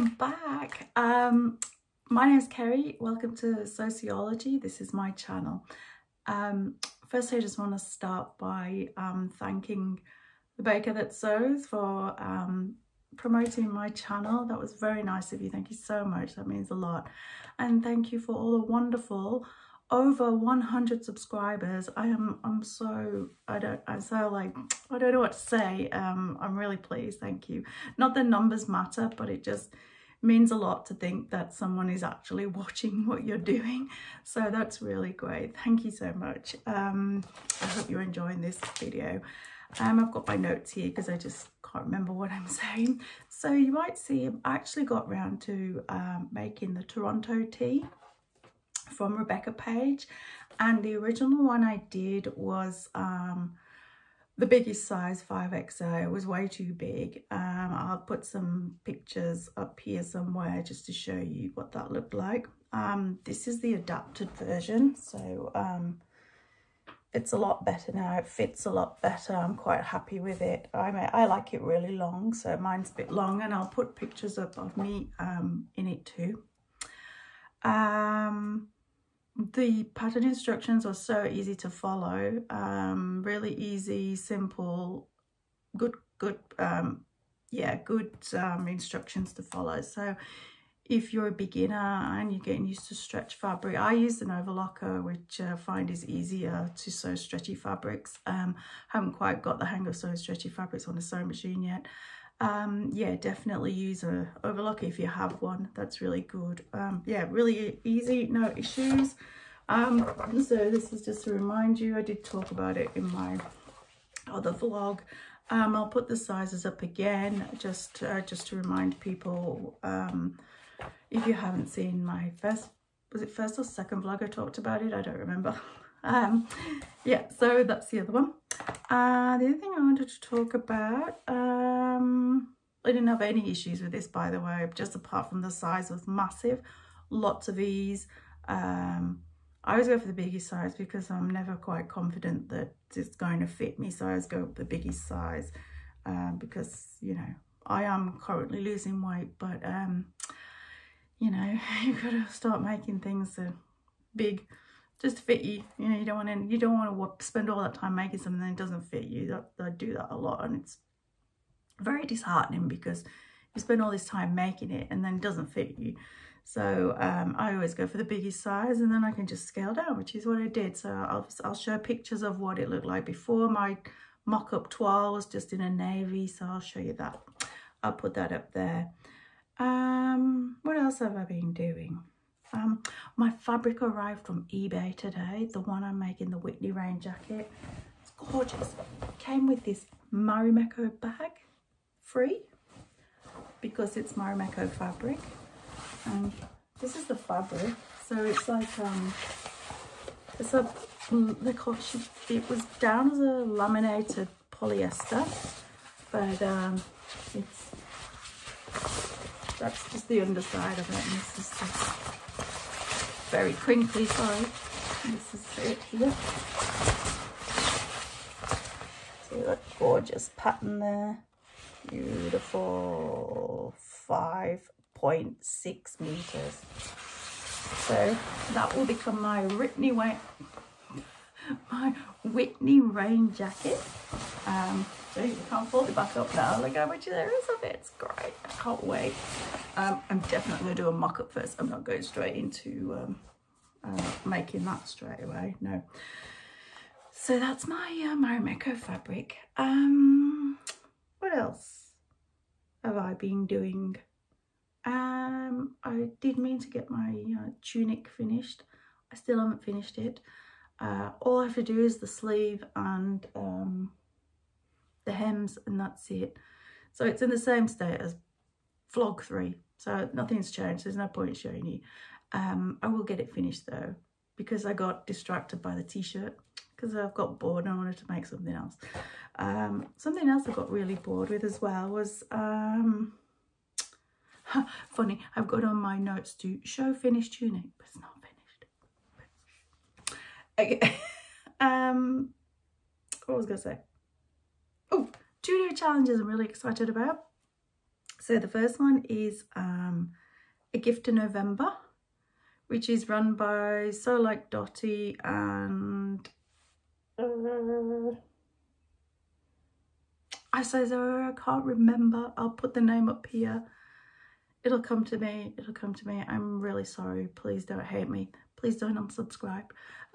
I'm back. Um, my name is Kerry. Welcome to Sewciology. This is my channel. Um, first, I just want to start by um, thanking the Baker That Sews for um, promoting my channel. That was very nice of you. Thank you so much. That means a lot. And thank you for all the wonderful over 100 subscribers. I am i'm so i don't i'm so like i don't know what to say. Um i'm really pleased. Thank you. Not the numbers matter but it just means a lot to think that someone is actually watching what you're doing. So that's really great. Thank you so much. Um i hope you're enjoying this video. Um i've got my notes here because i just can't remember what i'm saying. So you might see i actually got round to um, making the Toronto Tee from Rebecca Page and the original one I did was um, the biggest size 5XL. It was way too big. Um, I'll put some pictures up here somewhere just to show you what that looked like. Um, this is the adapted version, so um, it's a lot better now. It fits a lot better. I'm quite happy with it. I I like it really long, so mine's a bit long, and I'll put pictures up of me um, in it too. Um, the pattern instructions are so easy to follow um, really easy simple good good um, yeah good um, instructions to follow. So if you're a beginner and you're getting used to stretch fabric I use an overlocker which I find is easier to sew stretchy fabrics. Um, haven't quite got the hang of sewing stretchy fabrics on a sewing machine yet um, yeah definitely use a overlocker if you have one that's really good um, yeah really easy no issues um, so this is just to remind you, I did talk about it in my other vlog. Um, I'll put the sizes up again, just, uh, just to remind people, um, if you haven't seen my first, was it first or second vlog I talked about it? I don't remember. um, yeah, so that's the other one. Uh, the other thing I wanted to talk about, um, I didn't have any issues with this, by the way, just apart from the size was massive, lots of ease. Um, I always go for the biggest size because I'm never quite confident that it's going to fit me. So I always go the biggest size um, because, you know, I am currently losing weight, but, um, you know, you've got to start making things that big just fit you. You know, you don't want to, you don't want to spend all that time making something that doesn't fit you. That, I do that a lot and it's very disheartening because you spend all this time making it and then it doesn't fit you. So um, I always go for the biggest size and then I can just scale down, which is what I did. So I'll, I'll show pictures of what it looked like before. My mock-up toile was just in a navy, so I'll show you that. I'll put that up there. Um, what else have I been doing? Um, my fabric arrived from eBay today, the one I'm making, the Whitney Rain jacket. It's gorgeous. Came with this Marimekko bag, free, because it's Marimekko fabric and this is the fabric so it's like um it's a they call it, it was down as a laminated polyester but um it's that's just the underside of it and this is just very crinkly sorry this is it here see that gorgeous pattern there beautiful 5.6 meters. So that will become my Whitney my Whitney rain jacket. Um, so you can't fold it back up now. Look how much there is of it. It's great. I can't wait. Um, I'm definitely going to do a mock-up first. I'm not going straight into um, uh, making that straight away. No. So that's my uh, Marimekko fabric. Um, what else have I been doing? Um, I did mean to get my uh, tunic finished. I still haven't finished it. Uh, all I have to do is the sleeve and um, the hems and that's it. So it's in the same state as vlog three. So nothing's changed. There's no point showing you. Um, I will get it finished though because I got distracted by the t-shirt because I've got bored and I wanted to make something else. Um, something else I got really bored with as well was um, Funny, I've got on my notes to show finished tunic, but it's not finished. Okay. um, what was I going to say? Oh, two new challenges I'm really excited about. So the first one is um, A Gift to November, which is run by Sew Like Dotty and... Uh, I say I can't remember. I'll put the name up here. It'll come to me. It'll come to me. I'm really sorry. Please don't hate me. Please don't unsubscribe.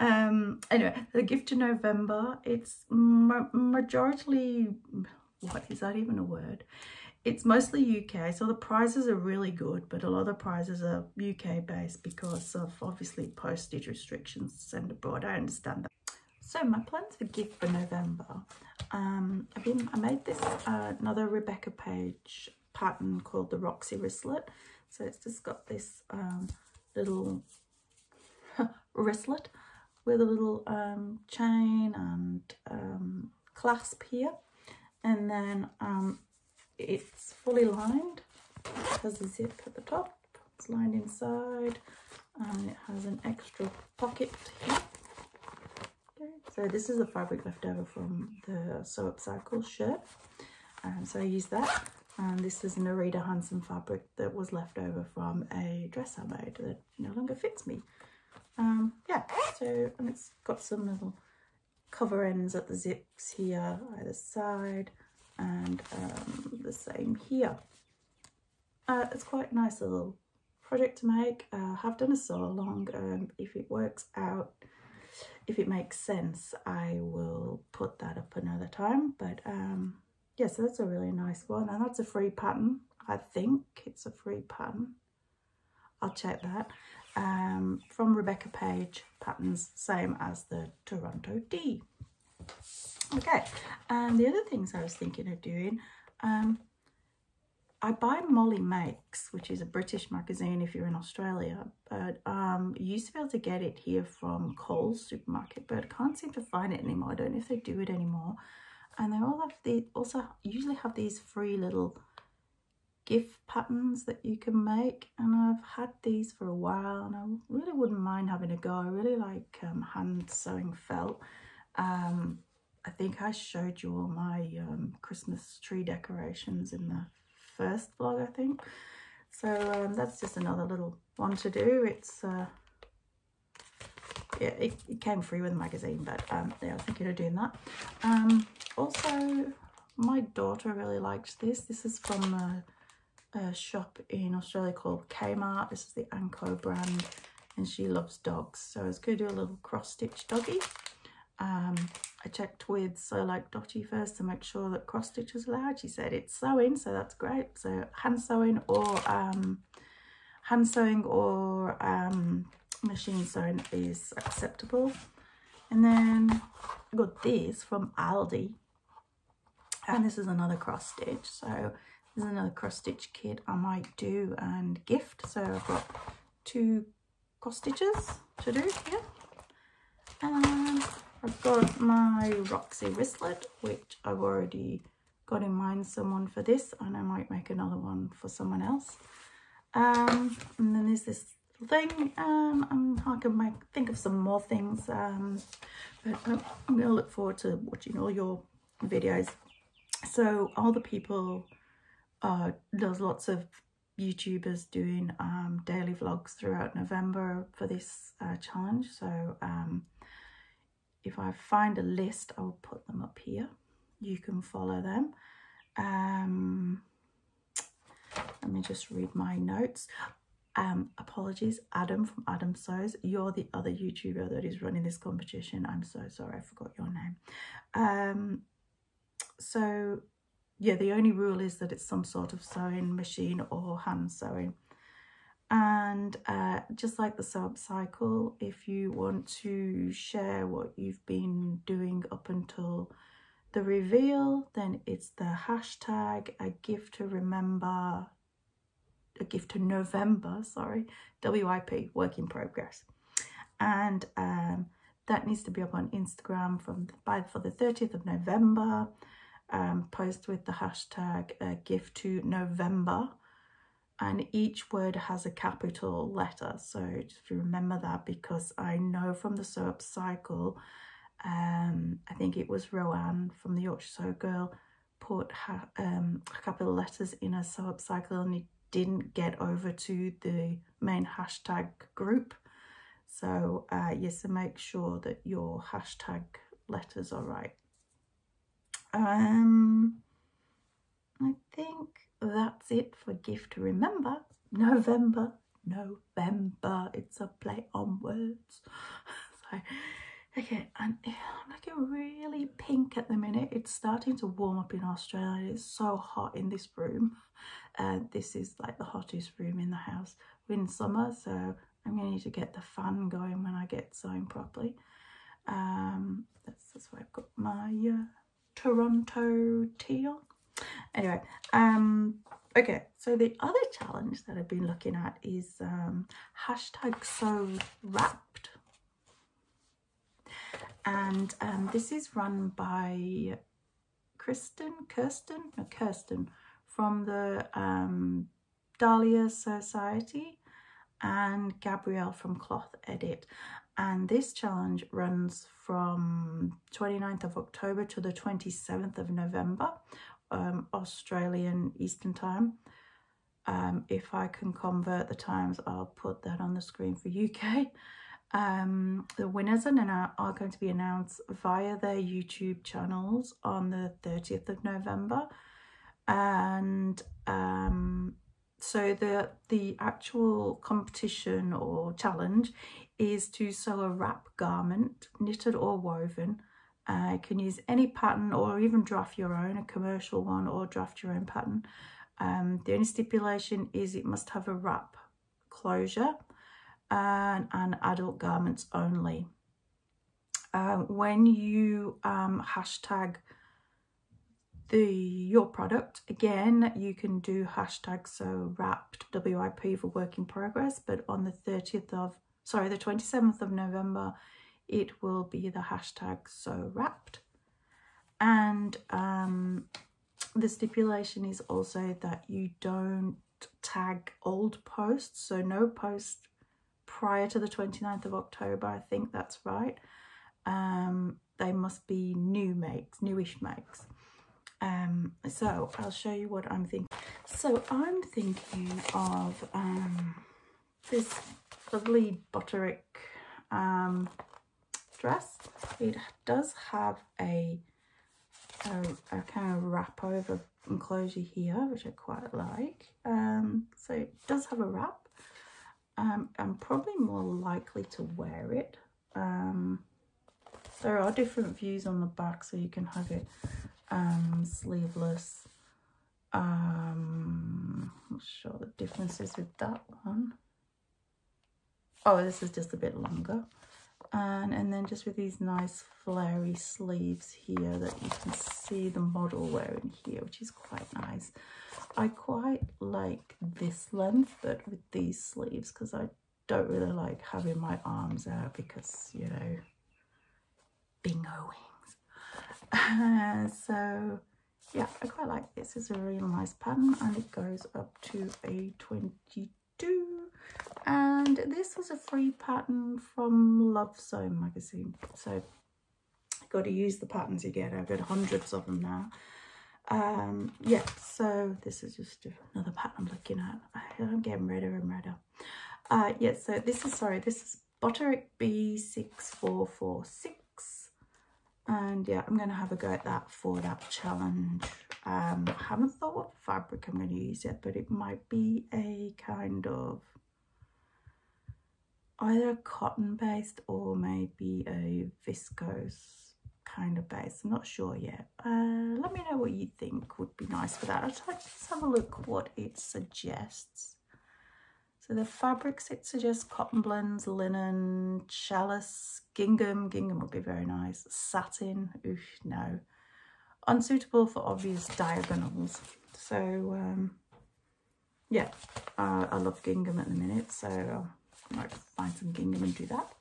um, anyway, the gift to November. It's ma majority. What is that even a word? It's mostly UK, so the prizes are really good, but a lot of the prizes are UK based because of obviously postage restrictions sent abroad. I understand that. So my plans for gift for November. Um, I've been I made this uh, another Rebecca Page pattern called the Roxy wristlet. So it's just got this um, little wristlet with a little um, chain and um, clasp here. And then um, it's fully lined. It has a zip at the top. It's lined inside and it has an extra pocket here. Okay, so this is the fabric left over from the Sew up cycle shirt. Um, so I use that and this is an Arita Hanson fabric that was left over from a dress I made that no longer fits me. Um, yeah, so, and it's got some little cover ends at the zips here either side and um, the same here. Uh, it's quite a nice little project to make. Uh, have done a sew along. Um, if it works out, if it makes sense, I will put that up another time. But um, yeah, so that's a really nice one. And that's a free pattern. I think it's a free pattern. I'll check that. Um, from Rebecca Page patterns, same as the Toronto Tee. Okay, and the other things I was thinking of doing, um, I buy Mollie Makes, which is a British magazine if you're in Australia, but um, you used to be able to get it here from Coles supermarket, but can't seem to find it anymore. I don't know if they do it anymore and they all have the also usually have these free little gift patterns that you can make and I've had these for a while and I really wouldn't mind having a go. I really like um, hand sewing felt. Um, I think I showed you all my um, Christmas tree decorations in the first vlog I think. So um, that's just another little one to do. It's uh, yeah, it, it, came free with the magazine, but um, yeah, I was thinking of doing that. Um, also, my daughter really likes this. This is from a, a shop in Australia called Kmart. This is the Anko brand, and she loves dogs. So I was going to do a little cross-stitch doggy. Um, I checked with Sew Like Dotty first to make sure that cross stitch was allowed. She said it's sewing, so that's great. So hand sewing or um, hand sewing or um, machine sewing is acceptable. And then I got this from Aldi. And this is another cross stitch. So this is another cross stitch kit I might do and gift. So I've got two cross stitches to do here. And I've got my Roxy wristlet, which I've already got in mind someone for this. And I might make another one for someone else. Um, and then there's this thing um, and I can make think of some more things um, but I'm, I'm going to look forward to watching all your videos so all the people uh, there's lots of YouTubers doing um, daily vlogs throughout November for this uh, challenge so um, if I find a list I'll put them up here you can follow them um, let me just read my notes um, apologies, Adam from Adam Sews. You're the other YouTuber that is running this competition. I'm so sorry, I forgot your name. Um, so, yeah, the only rule is that it's some sort of sewing machine or hand sewing. And uh, just like the Sew up cycle, if you want to share what you've been doing up until the reveal, then it's the hashtag a gift to remember a gift to November, sorry, WIP, work in progress. And um, that needs to be up on Instagram from by for the 30th of November. Um, post with the hashtag uh, gift to November and each word has a capital letter so just remember that because I know from the Sew Upcycle um, I think it was Roanne from the Yorkshire Sew Girl put um, a couple of letters in a up cycle and it didn't get over to the main hashtag group. So uh, yes, so make sure that your hashtag letters are right. Um, I think that's it for gift to remember. November, November. It's a play on words. so Okay, and I'm looking really pink at the minute. It's starting to warm up in Australia. It's so hot in this room. Uh, this is like the hottest room in the house. We're in summer, so I'm going to need to get the fan going when I get sewing properly. Um, that's, that's why I've got my uh, Toronto Tee on. Anyway, um, okay, so the other challenge that I've been looking at is um, hashtag sew wrapped and um, this is run by Kristen, Kirsten, no, Kirsten from the um, Dahlia Sewciety and Gabrielle from Cloth Edit. And this challenge runs from 29th of October to the 27th of November, um, Australian Eastern Time. Um, if I can convert the times, I'll put that on the screen for UK. Um, the winners and are, are going to be announced via their YouTube channels on the 30th of November. And um, so the, the actual competition or challenge is to sew a wrap garment, knitted or woven. Uh, you can use any pattern or even draft your own, a commercial one or draft your own pattern. Um, the only stipulation is it must have a wrap closure and, and adult garments only. Um, when you um, hashtag the your product again you can do hashtag sew wrapped WIP for work in progress but on the 30th of sorry the 27th of November it will be the hashtag sew wrapped and um, the stipulation is also that you don't tag old posts so no post prior to the 29th of October, I think that's right. Um, they must be new makes, newish makes. Um, so I'll show you what I'm thinking. So I'm thinking of um, this lovely Butterick um, dress. It does have a, a, a, kind of wrap over enclosure here, which I quite like. Um, so it does have a wrap um, I'm probably more likely to wear it. Um, there are different views on the back, so you can have it um, sleeveless. Um, not sure the differences with that one. Oh, this is just a bit longer. And, and then just with these nice flary sleeves here that you can see the model wearing here, which is quite nice. I quite like this length, but with these sleeves, because I don't really like having my arms out because, you know, bingo wings. Uh, so, yeah, I quite like this. It's a really nice pattern and it goes up to a 22. And this was a free pattern from Love Sewing magazine. So, I've got to use the patterns you get. I've got hundreds of them now um yeah so this is just another pattern i'm looking at i'm getting redder and redder uh yeah so this is sorry this is Butterick b6446 and yeah i'm gonna have a go at that for that challenge um i haven't thought what fabric i'm going to use yet but it might be a kind of either a cotton based or maybe a viscose kind of base. I'm not sure yet. Uh, let me know what you think would be nice for that. Let's have a look what it suggests. So the fabrics it suggests cotton blends, linen, challis, gingham. Gingham would be very nice. Satin, oof, no. Unsuitable for obvious diagonals. So um, yeah, uh, I love gingham at the minute, so I might find some gingham and do that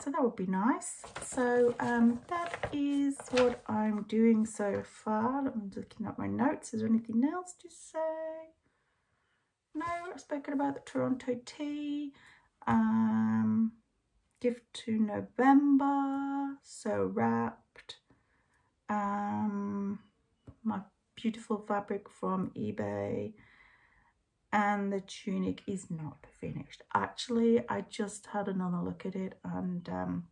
so that would be nice so um, that is what i'm doing so far i'm looking at my notes is there anything else to say i've spoken about the Toronto Tee um gift to november Sew wrapped um my beautiful fabric from eBay and the tunic is not finished. Actually, I just had another look at it and um,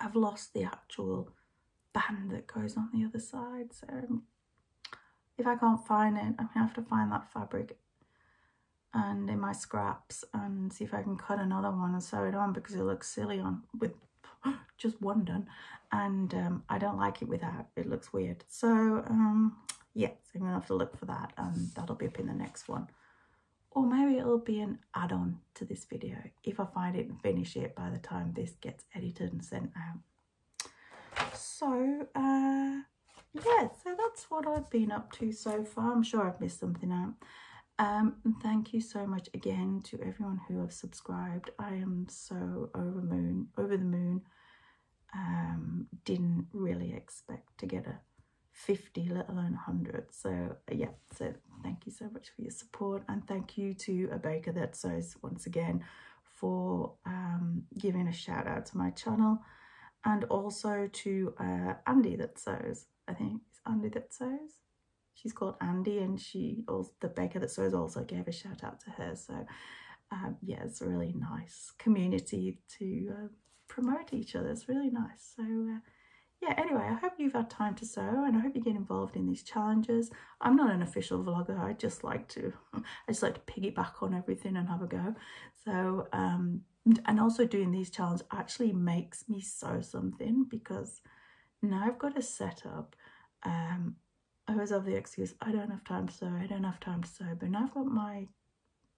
I've lost the actual band that goes on the other side. So if I can't find it, I'm to have to find that fabric and in my scraps and see if I can cut another one and sew it on because it looks silly on with just one done. And um, I don't like it without it looks weird. So um, yeah so I'm gonna have to look for that and that'll be up in the next one. Or maybe it'll be an add-on to this video if I find it and finish it by the time this gets edited and sent out. So uh yeah so that's what I've been up to so far. I'm sure I've missed something out um, thank you so much again to everyone who have subscribed. I am so over moon, over the moon. Um, didn't really expect to get a 50, let alone 100. So yeah, so thank you so much for your support and thank you to a baker that sews once again for um, giving a shout out to my channel and also to uh, Andy that sews. I think it's Andy that sews she's called Andy and she also the baker that sews also gave a shout out to her. So um, yeah it's a really nice community to uh, promote each other. It's really nice. So uh, yeah anyway I hope you've had time to sew and I hope you get involved in these challenges. I'm not an official vlogger. I just like to I just like to piggyback on everything and have a go. So um and also doing these challenges actually makes me sew something because now I've got a setup um I always have the excuse, I don't have time to sew, I don't have time to sew. But now I've got my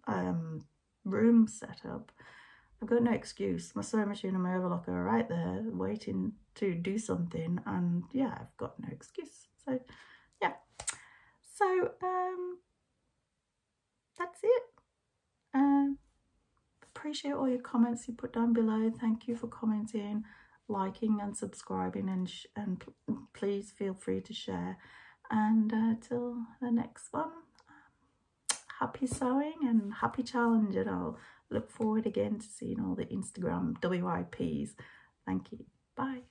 um, room set up, I've got no excuse. My sewing machine and my overlocker are right there waiting to do something. And yeah, I've got no excuse. So yeah. So um, that's it. Um, appreciate all your comments you put down below. Thank you for commenting, liking and subscribing and, and please feel free to share and uh, till the next one happy sewing and happy challenge and I'll look forward again to seeing all the Instagram WIPs thank you. Bye